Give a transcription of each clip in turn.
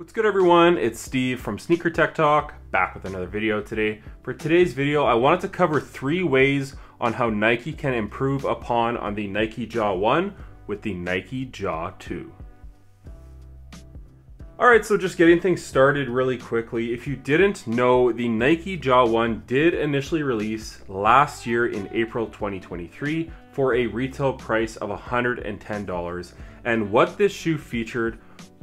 What's good everyone? It's Steve from Sneaker Tech Talk, back with another video today. For today's video, I wanted to cover three ways on how Nike can improve upon on the Nike Ja 1 with the Nike Ja 2. Alright, so just getting things started really quickly. If you didn't know, the Nike Ja 1 did initially release last year in April 2023 for a retail price of $110. And what this shoe featured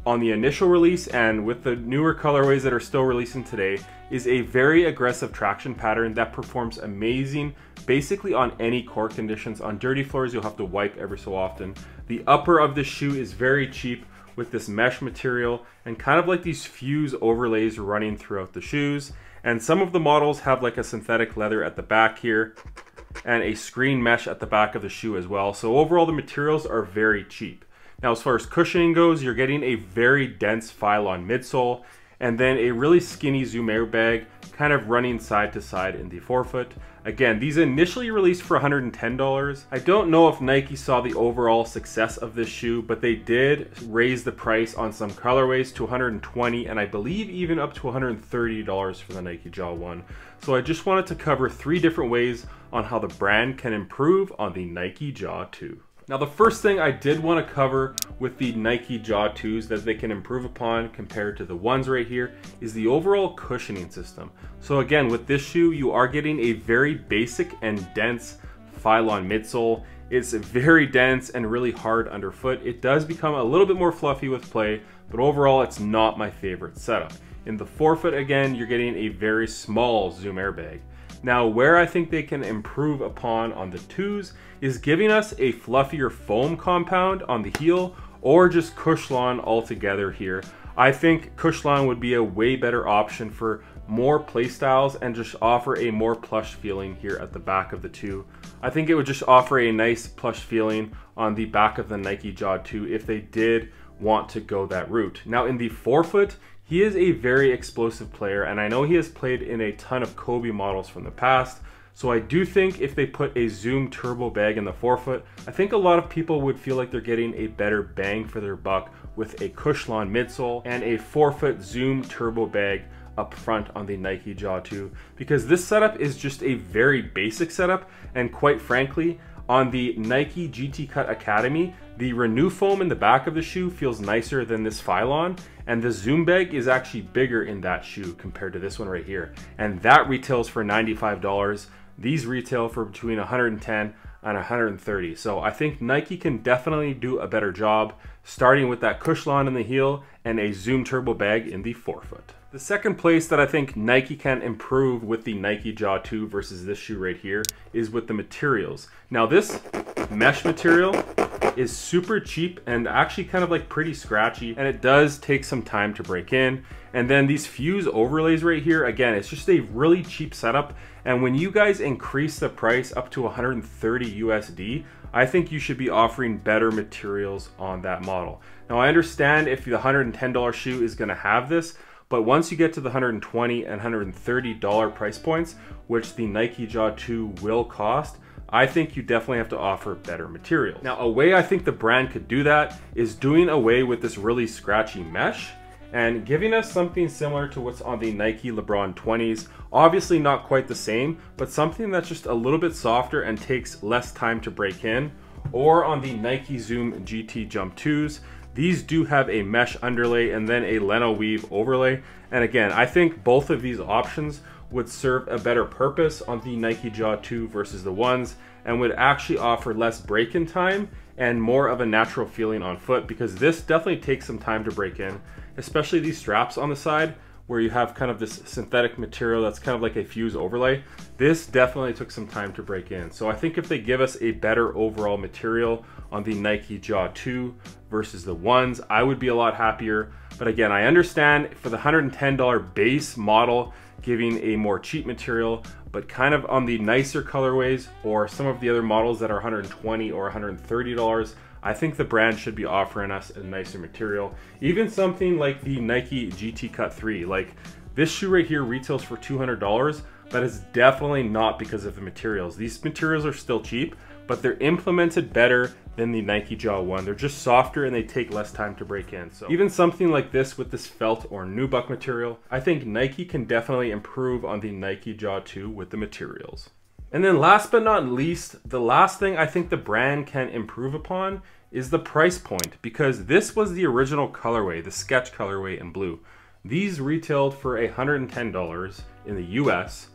on the initial release and with the newer colorways that are still releasing today is a very aggressive traction pattern that performs amazing basically on any court conditions. On dirty floors, you'll have to wipe every so often. The upper of the shoe is very cheap with this mesh material and kind of like these fuse overlays running throughout the shoes. And some of the models have like a synthetic leather at the back here and a screen mesh at the back of the shoe as well. So overall, the materials are very cheap. Now, as far as cushioning goes, you're getting a very dense Phylon midsole and then a really skinny Zoom airbag kind of running side to side in the forefoot. Again, these initially released for $110. I don't know if Nike saw the overall success of this shoe, but they did raise the price on some colorways to 120 dollars and I believe even up to $130 for the Nike Ja 1. So I just wanted to cover three different ways on how the brand can improve on the Nike Ja 2. Now the first thing I did want to cover with the Nike Ja 2s that they can improve upon compared to the ones right here is the overall cushioning system. So again, with this shoe, you are getting a very basic and dense Phylon midsole. It's very dense and really hard underfoot. It does become a little bit more fluffy with play, but overall it's not my favorite setup. In the forefoot again, you're getting a very small Zoom airbag. Now, where I think they can improve upon on the twos is giving us a fluffier foam compound on the heel or just Cushlon altogether here. I think Cushlon would be a way better option for more playstyles and just offer a more plush feeling here at the back of the two. I think it would just offer a nice plush feeling on the back of the Nike Ja 2 if they did want to go that route. Now in the forefoot, he is a very explosive player, and I know he has played in a ton of Kobe models from the past. So I do think if they put a Zoom turbo bag in the forefoot, I think a lot of people would feel like they're getting a better bang for their buck with a Cushlon midsole and a forefoot Zoom turbo bag up front on the Nike Ja 2 because this setup is just a very basic setup and quite frankly on the Nike GT Cut Academy, the Renew foam in the back of the shoe feels nicer than this Phylon, and the Zoom bag is actually bigger in that shoe compared to this one right here. And that retails for $95. These retail for between 110 and 130. So I think Nike can definitely do a better job, starting with that Cushlon in the heel and a Zoom Turbo bag in the forefoot. The second place that I think Nike can improve with the Nike Ja 2 versus this shoe right here is with the materials. Now this mesh material is super cheap and actually kind of like pretty scratchy and it does take some time to break in. And then these fuse overlays right here, again, it's just a really cheap setup. And when you guys increase the price up to 130 USD, I think you should be offering better materials on that model. Now I understand if the $110 shoe is gonna have this, but once you get to the 120 and 130 dollar price points, which the Nike Ja 2 will cost, I think you definitely have to offer better materials. Now, a way I think the brand could do that is doing away with this really scratchy mesh and giving us something similar to what's on the Nike LeBron 20s. Obviously not quite the same, but something that's just a little bit softer and takes less time to break in. Or on the Nike Zoom GT Jump 2s, these do have a mesh underlay and then a Leno weave overlay. And again, I think both of these options would serve a better purpose on the Nike Ja 2 versus the ones and would actually offer less break-in time and more of a natural feeling on foot because this definitely takes some time to break in, especially these straps on the side where you have kind of this synthetic material that's kind of like a fuse overlay. This definitely took some time to break in. So I think if they give us a better overall material on the Nike Ja 2 versus the ones, I would be a lot happier. But again, I understand for the $110 base model, giving a more cheap material, but kind of on the nicer colorways or some of the other models that are 120 or $130, I think the brand should be offering us a nicer material. Even something like the Nike GT Cut 3. Like this shoe right here retails for $200, but it's definitely not because of the materials. These materials are still cheap, but they're implemented better than the Nike Ja 1. They're just softer and they take less time to break in. So even something like this with this felt or nubuck material, I think Nike can definitely improve on the Nike Ja 2 with the materials. And then last but not least, the last thing I think the brand can improve upon is the price point because this was the original colorway, the sketch colorway in blue. These retailed for $110 in the US,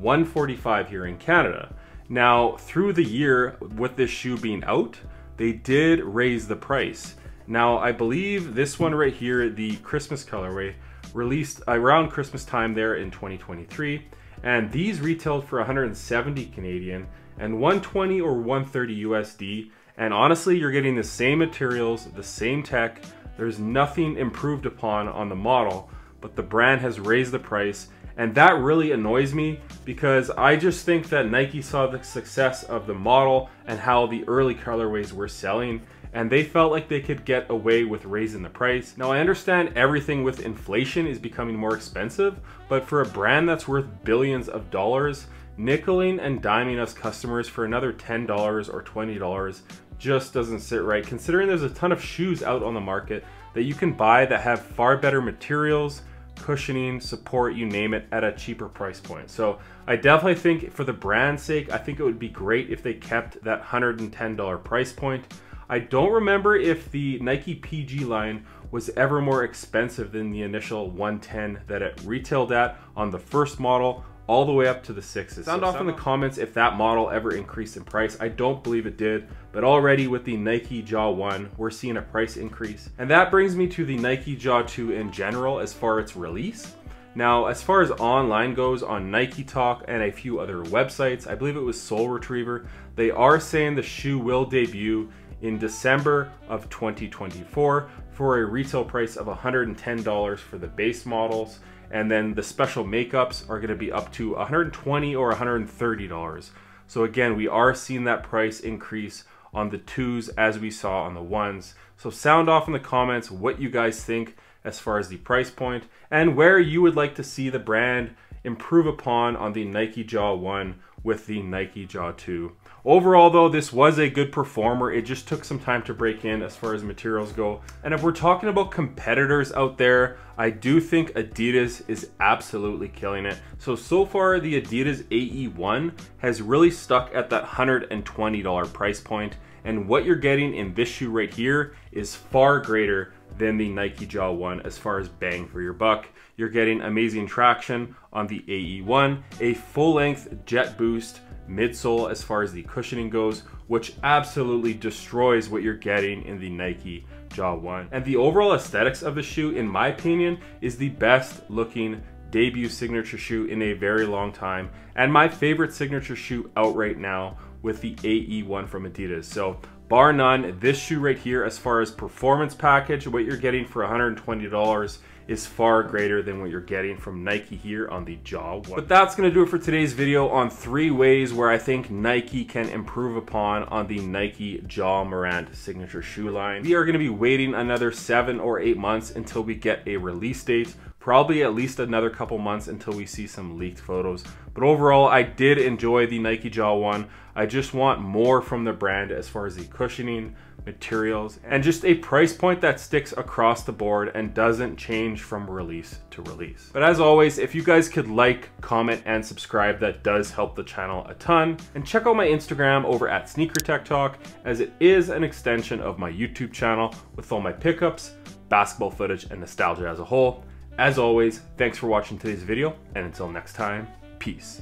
145 here in Canada. Now, through the year with this shoe being out, they did raise the price. Now, I believe this one right here, the Christmas colorway, released around Christmas time there in 2023, and these retailed for 170 Canadian and 120 or 130 USD. And honestly, you're getting the same materials, the same tech. There's nothing improved upon on the model, but the brand has raised the price and that really annoys me because I just think that Nike saw the success of the model and how the early colorways were selling and they felt like they could get away with raising the price. Now I understand everything with inflation is becoming more expensive, but for a brand that's worth billions of dollars, nickeling and diming us customers for another $10 or $20 just doesn't sit right considering there's a ton of shoes out on the market that you can buy that have far better materials, cushioning, support, you name it, at a cheaper price point. So I definitely think for the brand's sake, I think it would be great if they kept that $110 price point. I don't remember if the Nike PG line was ever more expensive than the initial 110 that it retailed at on the first model all the way up to the sixes. Sound so off in the comments if that model ever increased in price. I don't believe it did, but already with the Nike Ja 1, we're seeing a price increase. And that brings me to the Nike Ja 2 in general as far as its release. Now, as far as online goes on Nike Talk and a few other websites, I believe it was Sole Retriever, they are saying the shoe will debut in December of 2024 for a retail price of $110 for the base models and then the special makeups are going to be up to 120 or 130 dollars. So again we are seeing that price increase on the twos as we saw on the ones. So sound off in the comments what you guys think as far as the price point and where you would like to see the brand improve upon on the Nike Ja 1 with the Nike Ja 2 Overall though, this was a good performer. It just took some time to break in as far as materials go. And if we're talking about competitors out there, I do think Adidas is absolutely killing it. So, so far the Adidas AE1 has really stuck at that $120 price point. And what you're getting in this shoe right here is far greater than the Nike Ja 1 as far as bang for your buck. You're getting amazing traction on the AE1, a full length jet boost, midsole as far as the cushioning goes, which absolutely destroys what you're getting in the Nike Ja 1. And the overall aesthetics of the shoe, in my opinion, is the best looking debut signature shoe in a very long time, and my favorite signature shoe out right now with the AE1 from Adidas. So bar none, this shoe right here, as far as performance package, what you're getting for $120 is far greater than what you're getting from Nike here on the Ja 1. But that's to do it for today's video on three ways where I think Nike can improve upon on the Nike Ja Morant signature shoe line. We are to be waiting another seven or eight months until we get a release date probably at least another couple months until we see some leaked photos. But overall, I did enjoy the Nike Ja 1. I just want more from the brand as far as the cushioning, materials, and just a price point that sticks across the board and doesn't change from release to release. But as always, if you guys could like, comment, and subscribe, that does help the channel a ton. And check out my Instagram over at Sneaker Tech Talk, as it is an extension of my YouTube channel with all my pickups, basketball footage, and nostalgia as a whole. As always, thanks for watching today's video, and until next time, peace.